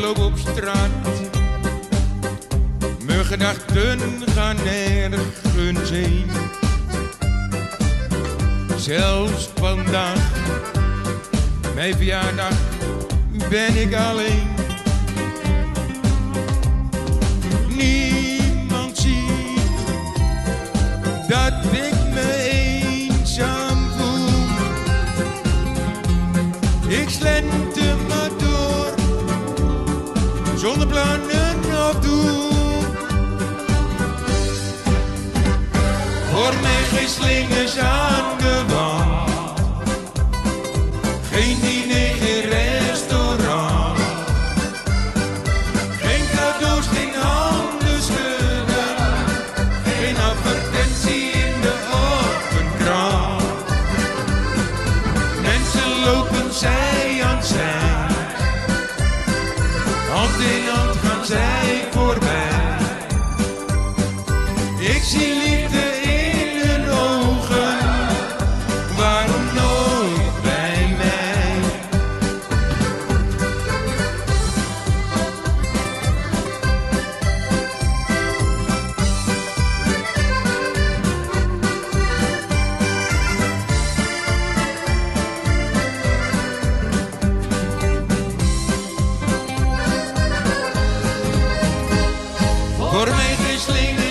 loop op straat. Mijn gedachten gaan nergens heen. Zelfs vandaag, mijn verjaardag, ben ik alleen. Niemand ziet dat ik me eenzaam voel. Ik slenter maar the planet of doom. Hand in hand gaan zij voorbij. Ik zie Voor mij.